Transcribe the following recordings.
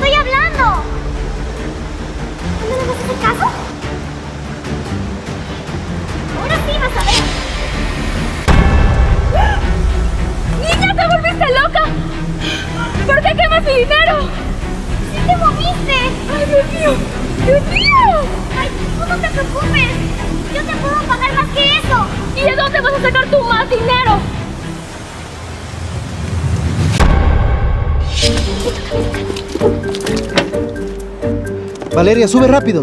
estoy hablando. ¿No a hacer caso? Ahora sí vas a ver. ¡Niña, te volviste loca! ¿Por qué quemas mi dinero? ¡Sí te moviste! ¡Ay, Dios mío! ¡Dios mío! ¡Ay, tú no te preocupes! Yo te Valeria, sube rápido.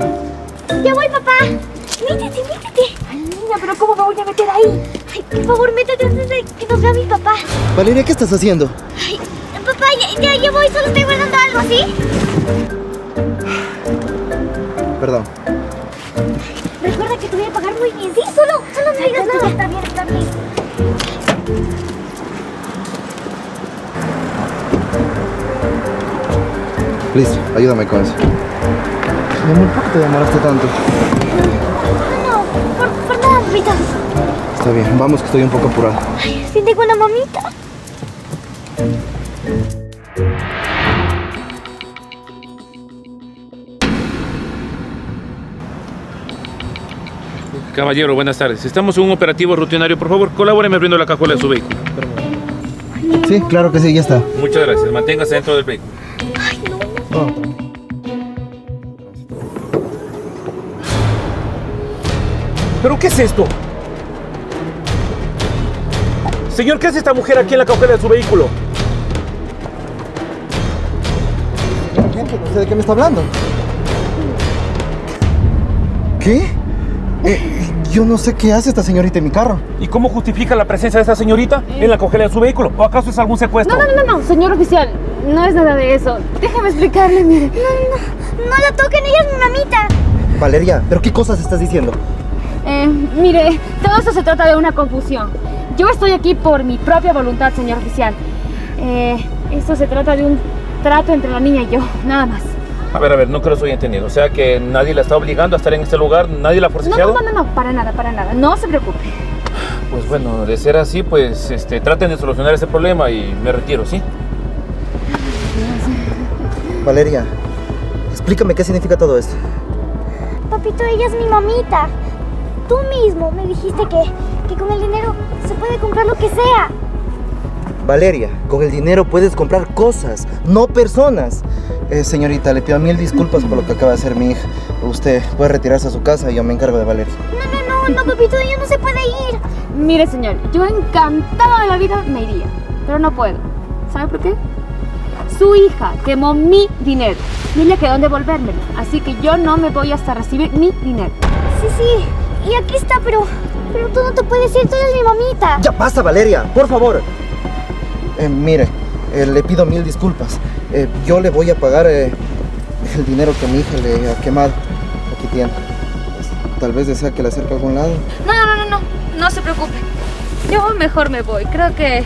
Ya voy, papá. Métete, métete. Ay, niña, pero ¿cómo me voy a meter ahí? Ay, por favor, métete antes de que nos vea mi papá. Valeria, ¿qué estás haciendo? Ay, papá, ya, ya, ya voy. Solo estoy guardando algo, ¿sí? Perdón. Recuerda que te voy a pagar muy bien. Sí, solo, solo no digas nada. Está bien, está bien. Listo, ayúdame con eso. Mi amor, ¿por qué te demoraste tanto? No, no, por, por nada, papito. Está bien, vamos que estoy un poco apurado. Ay, sí tengo una mamita. Caballero, buenas tardes. Estamos en un operativo rutinario. Por favor, colabóreme abriendo la cajuela de su vehículo. Sí, claro que sí, ya está. Muchas gracias. Manténgase dentro del vehículo. Oh. ¿Pero qué es esto? Señor, ¿qué hace esta mujer aquí en la cajuela de su vehículo? Gente, no sé de qué me está hablando. ¿Qué? Eh, yo no sé qué hace esta señorita en mi carro. ¿Y cómo justifica la presencia de esta señorita en la cajuela de su vehículo? ¿O acaso es algún secuestro? No, no, no, no, señor oficial. No es nada de eso. Déjame explicarle, mire. No, no, no la toquen, ella es mi mamita. Valeria, ¿pero qué cosas estás diciendo? Eh, mire, todo esto se trata de una confusión. Yo estoy aquí por mi propia voluntad, señor oficial. Eh, esto se trata de un trato entre la niña y yo, nada más. A ver, a ver, no creo que soy entendido. O sea que nadie la está obligando a estar en este lugar, nadie la ha forcejeado. no, no, no, no, para nada, para nada. No se preocupe. Pues bueno, de ser así, pues este, traten de solucionar ese problema y me retiro, ¿sí? Valeria, explícame qué significa todo esto. Papito, ella es mi mamita. Tú mismo me dijiste que, que con el dinero se puede comprar lo que sea. Valeria, con el dinero puedes comprar cosas, no personas. Eh, señorita, le pido mil disculpas por lo que acaba de hacer mi hija. Usted puede retirarse a su casa y yo me encargo de Valeria. No, no, no, no, papito, ella no se puede ir. Mire, señor, yo encantada de la vida me iría, pero no puedo. ¿Sabe por qué? Su hija quemó mi dinero y ella quedó en devolvérmelo. Así que yo no me voy hasta recibir mi dinero. Sí, sí, y aquí está, pero, pero tú no te puedes ir, tú eres mi mamita. Ya basta, Valeria, por favor. Eh, mire, eh, le pido mil disculpas. Eh, yo le voy a pagar eh, el dinero que mi hija le ha quemado. Aquí tiene. Pues, tal vez desea que la acerque a algún lado. No, no, no, no, no, no se preocupe. Yo mejor me voy. Creo que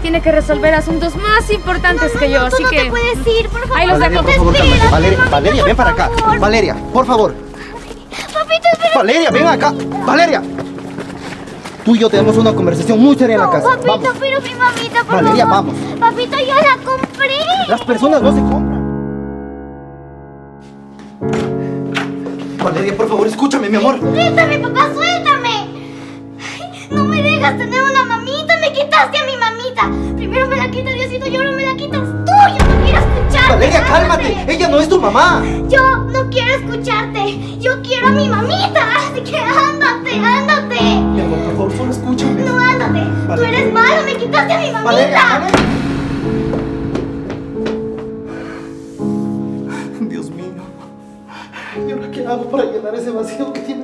tiene que resolver asuntos más importantes No, no, que yo, no, tú así no que... te puedes ir, por favor. Ahí los Valeria, dejo. por favor. Valeria, Valeria, ven para acá. favor. Valeria, por favor. Papito. Valeria, ven acá. Valeria. Tú y yo tenemos una conversación muy seria en la No, casa. papito, Vamos. pero mi mamita, por Valeria, favor. vamos. Papito, yo la compré. Las personas no se compran. Valeria, por favor, escúchame, mi amor. Suéltame, papá, suéltame. No me dejas tener una mamita, me quitaste a mi mamita. Primero me la quita Diosito y ahora me la quitas tú. Valeria, cálmate. Ella no es tu mamá. Yo no quiero escucharte. Yo quiero a mi mamita. Así que ándate, ándate. Mi amor, por favor, solo escúchame. No, ándate. Tú eres malo, me quitaste a mi mamita. Valeria. Dios mío. ¿Y ahora qué hago para llenar ese vacío que tiene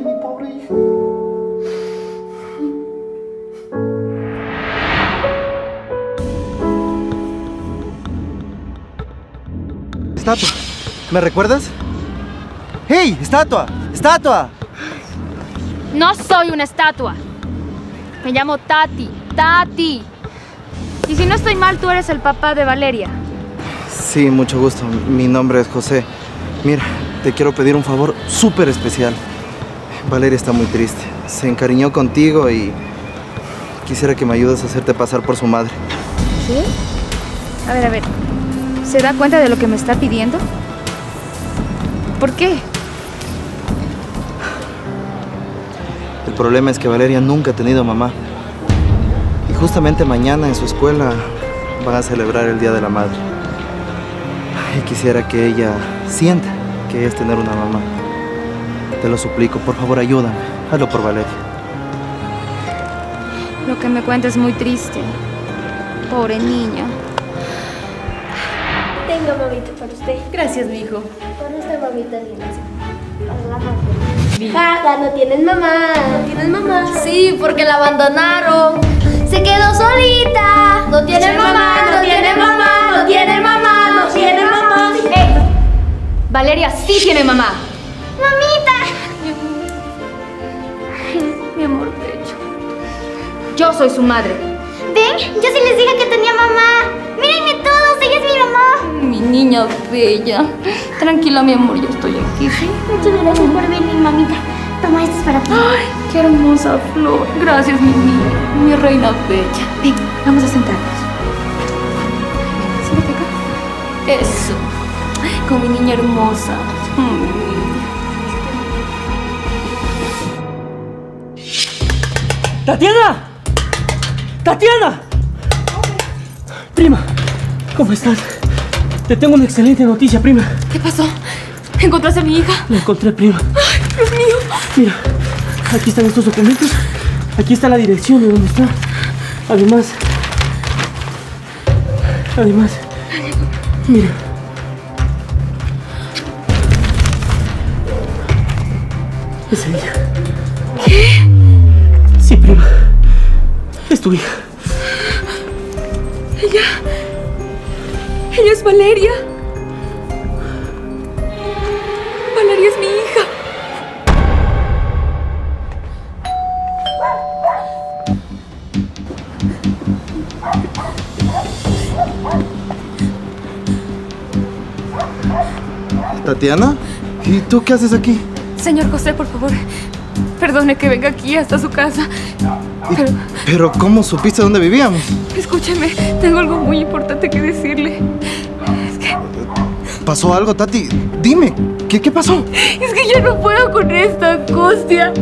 Estatua, ¿me recuerdas? ¡Hey! ¡Estatua! ¡Estatua! No soy una estatua. Me llamo Tati. Tati. Y si no estoy mal, tú eres el papá de Valeria. Sí, mucho gusto. Mi nombre es José. Mira, te quiero pedir un favor súper especial. Valeria está muy triste. Se encariñó contigo y quisiera que me ayudes a hacerte pasar por su madre. ¿Sí? A ver, a ver. ¿Se da cuenta de lo que me está pidiendo? ¿Por qué? El problema es que Valeria nunca ha tenido mamá. Y justamente mañana en su escuela van a celebrar el Día de la Madre. Y quisiera que ella sienta que es tener una mamá. Te lo suplico, por favor ayúdame. Hazlo por Valeria. Lo que me cuenta es muy triste. Pobre niña. Mamita para usted. Gracias, mijo. Para usted, mamita linda. Para la madre. Jaja, no tienes mamá. No tienes mamá. Sí, porque la abandonaron. Se quedó solita. No tiene mamá, no tiene mamá, no tiene mamá, no tiene mamá. ¡Ey! Valeria sí tiene mamá. Mamita. Mi amor pecho. Yo soy su madre. ¿Ven? Yo sí les dije que tenía niña bella. Tranquila, mi amor, yo estoy aquí, ¿sí? Muchas gracias por venir, mamita. Toma, esto es para ti. Ay, qué hermosa flor. Gracias, mi niña, mi reina bella. Ven, vamos a sentarnos. Siéntate acá. Eso. Con mi niña hermosa. Mm. ¡Tatiana! ¡Tatiana! Prima, ¿cómo estás? Te tengo una excelente noticia, prima. ¿Qué pasó? ¿Encontraste a mi hija? La encontré, prima. ¡Ay, Dios mío! Mira, aquí están estos documentos. Aquí está la dirección de donde está. Además, además, mira. Es ella. ¿Qué? Sí, prima. Es tu hija. Ella. Ella es Valeria. Valeria es mi hija. ¿Tatiana? ¿Y tú qué haces aquí? Señor José, por favor, perdone que venga aquí hasta su casa. Pero- Pero ¿cómo supiste dónde vivíamos? Escúcheme, tengo algo muy importante que decirle. ¿Pasó algo, Tati? Dime, ¿qué, qué pasó? Es que ya no puedo con esta angustia.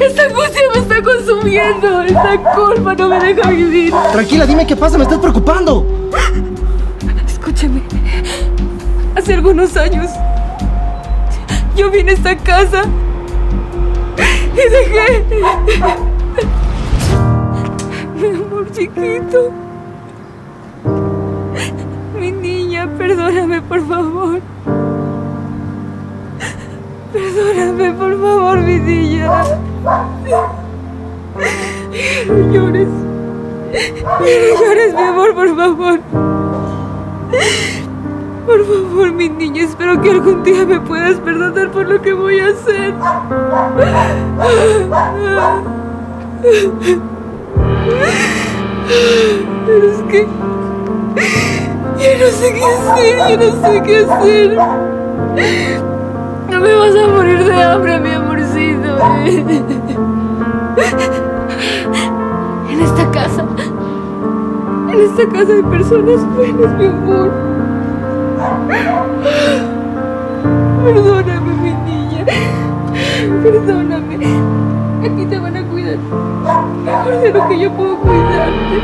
Esta angustia me está consumiendo. Esta culpa no me deja vivir. Tranquila, dime qué pasa, me estás preocupando. Escúcheme. Hace algunos años yo vine a esta casa Mi amor chiquito. Mi niña, perdóname por favor. Perdóname por favor, mi niña. No llores. Llores, mi amor, por favor. Por favor, mi niña, espero que algún día me puedas perdonar por lo que voy a hacer. Pero es que... Yo no sé qué hacer, yo no sé qué hacer. No me vas a morir de hambre, mi amorcito. En esta casa... En esta casa hay personas buenas, mi amor. Perdóname, mi niña. Perdóname. Aquí te van a cuidar. Mejor de lo que yo puedo cuidarte.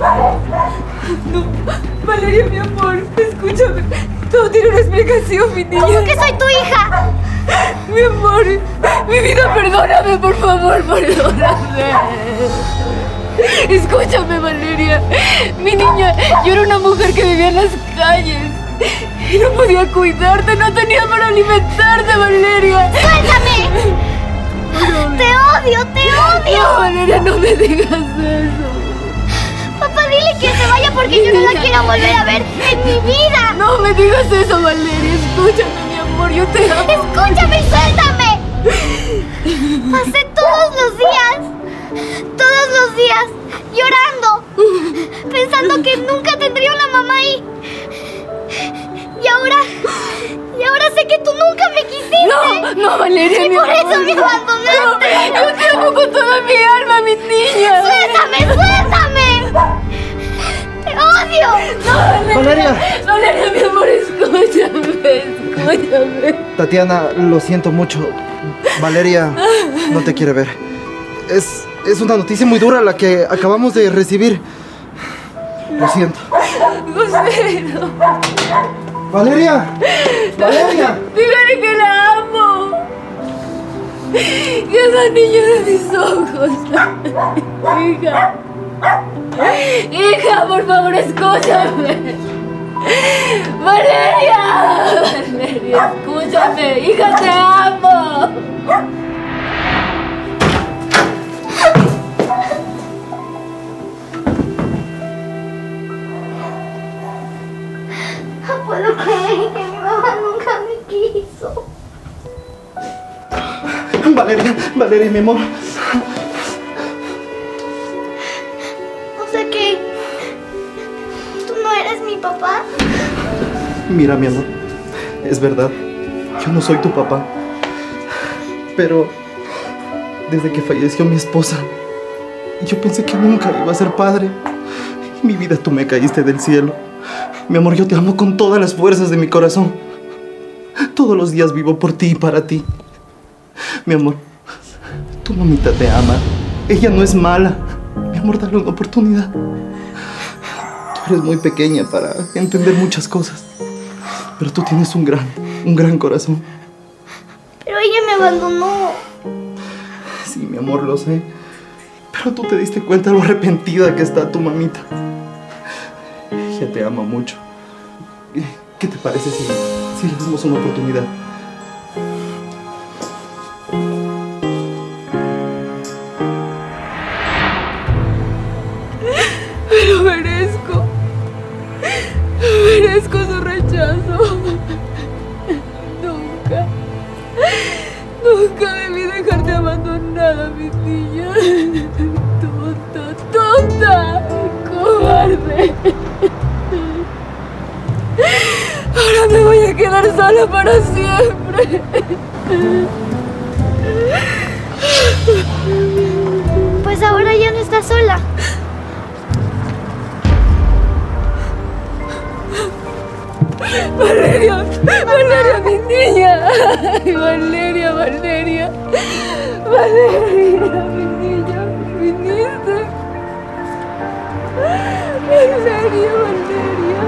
No, Valeria, mi amor, escúchame. Todo tiene una explicación, mi niña. ¿Cómo que soy tu hija? Mi amor, mi vida, perdóname, por favor, perdóname. Escúchame, Valeria. Mi niña, yo era una mujer que vivía en las calles. Y no podía cuidarte, no tenía para alimentarte, Valeria. ¡Suéltame! ¡Te odio, te No, odio! Valeria, no me digas eso. Porque yo no la quiero volver a ver en mi vida. No me digas eso, Valeria. Escúchame, mi amor, yo te amo. Escúchame y suéltame. Pasé todos los días, todos los días, llorando, pensando que nunca tendría una mamá ahí. Y ahora, y ahora sé que tú nunca me quisiste. No, no, Valeria, Y mi por amor. eso me abandonaste. No, yo te amo con toda mi alma, mi niña. ¡Suéltame, suéltame! ¡Te odio! Valeria. Valeria, mi amor, escúchame, escúchame. Tatiana, lo siento mucho. Valeria no te quiere ver. Es, es una noticia muy dura la que acabamos de recibir. Lo siento. José, no. Valeria. Valeria. Dígale que la amo. Que es la niña de mis ojos. Hija. Hija, por favor, escúchame. Valeria. Valeria, escúchame. Hija, te amo. No puedo creer que mi mamá nunca me quiso. Valeria, Valeria, mi amor. Mira, mi amor. Es verdad. Yo no soy tu papá. Pero desde que falleció mi esposa, yo pensé que nunca iba a ser padre. Mi vida, tú me caíste del cielo. Mi amor, yo te amo con todas las fuerzas de mi corazón. Todos los días vivo por ti y para ti. Mi amor, tu mamita te ama. Ella no es mala. Mi amor, dale una oportunidad. Tú eres muy pequeña para entender muchas cosas. Pero tú tienes un gran, un gran corazón. Pero ella me abandonó. Sí, mi amor, lo sé. Pero tú te diste cuenta lo arrepentida que está tu mamita. Ella te ama mucho. ¿Qué te parece si, si le damos una oportunidad? Nunca debí dejarte abandonada, mi niña. Tonta, tonta. Cobarde. Ahora me voy a quedar sola para siempre. Pues ahora ya no está sola. Valeria, Valeria, Valeria, mi niña, viniste. Valeria, Valeria.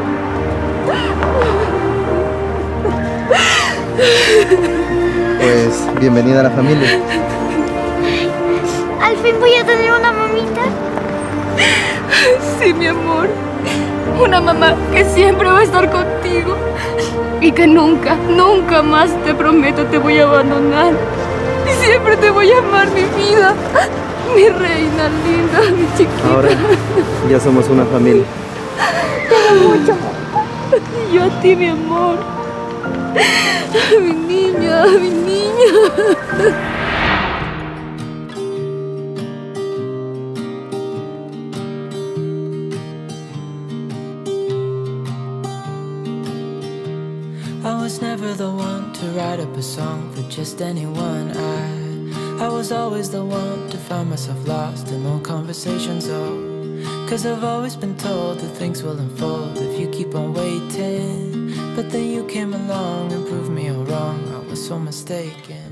Pues bienvenida a la familia. Al fin voy a tener una mamita. Sí, mi amor. Una mamá que siempre va a estar contigo. Y que nunca, nunca más te prometo te voy a abandonar. Y siempre te voy a amar, mi vida. Mi reina linda, mi chiquita. Ahora ya somos una familia. Y yo a ti, mi amor. Mi niña, mi niña. Was never the one to write up a song for just anyone. I I was always the one to find myself lost in old conversations. Oh, cause I've always been told that things will unfold if you keep on waiting. But then you came along and proved me all wrong. I was so mistaken.